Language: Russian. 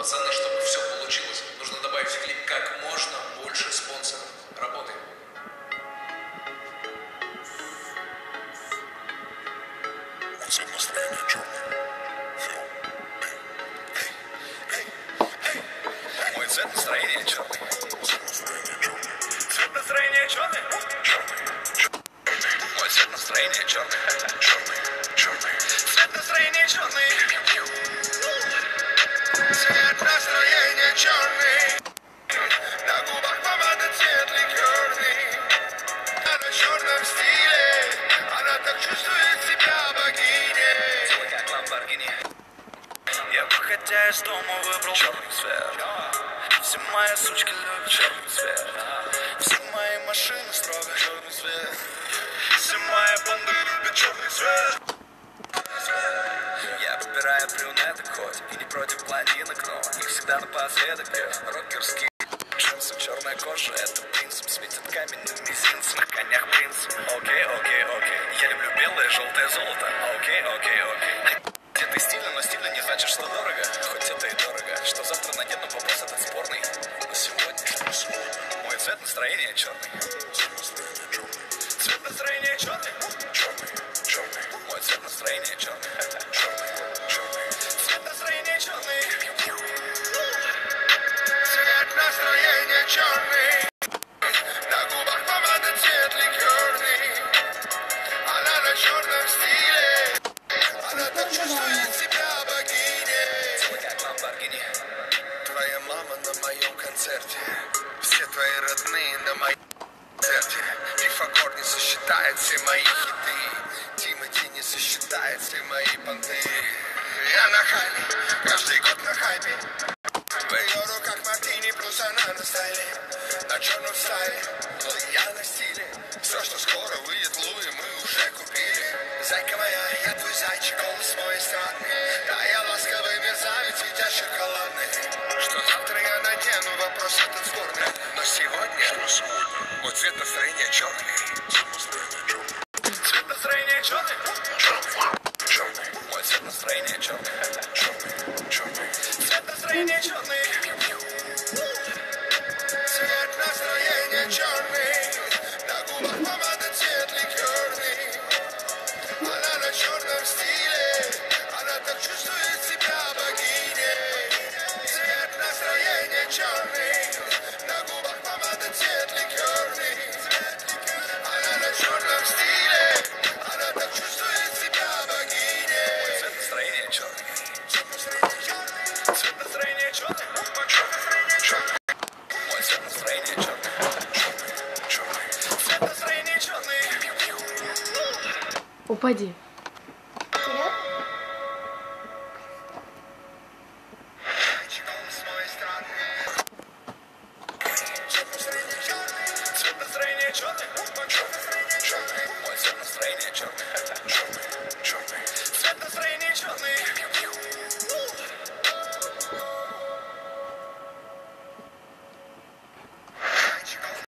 Пацаны, чтобы все получилось, нужно добавить в клип как можно больше спонсоров. Работаем. Цвет настроения черный. Мой цвет настроения черный. Цвет настроения черный. Цвет настроения черный. Черный. Мой цвет настроения. Черный. Выходя из дома выбрал черный цвет. Все мои сучки любят черный цвет. Все мои машины строго черный цвет. Все мои банды любят черный цвет. Я выбираю брюнеток хоть и не против блондинок, но их всегда напоследок рокерские джинсы, черная кожа, это принцип, светит мизинцем, на конях настроения черный. Цвет настроения черный. Черный. Черный. Мой черный. Черный. Черный. Цвет настроения черный. На губах помада цвет ликерный Она на черном стиле Она так чувствует себя богиней. Твоя мама на моем концерте Все твои родные на моем концерте Пифагор не сосчитает все мои хиты. Тимати не сосчитает все мои понты. Я на хайпе, каждый год на хайпе. В ее руках мартини, плюс она на стайле. На черном стайле, я на стиле. Все, что скоро выйдет Луи, мы уже купили. Зайка моя, я твой зайчик, голос мой эстрадный Да, я ласковый мерзавец, ведь я шоколадный цвет настроения черный Цвет настроения черный. Цвет настроения черный. Черный. Черный. Мой цвет настроения черный. Упади. Вперед. настроение черное, мой настроение черное, мой настроение черное.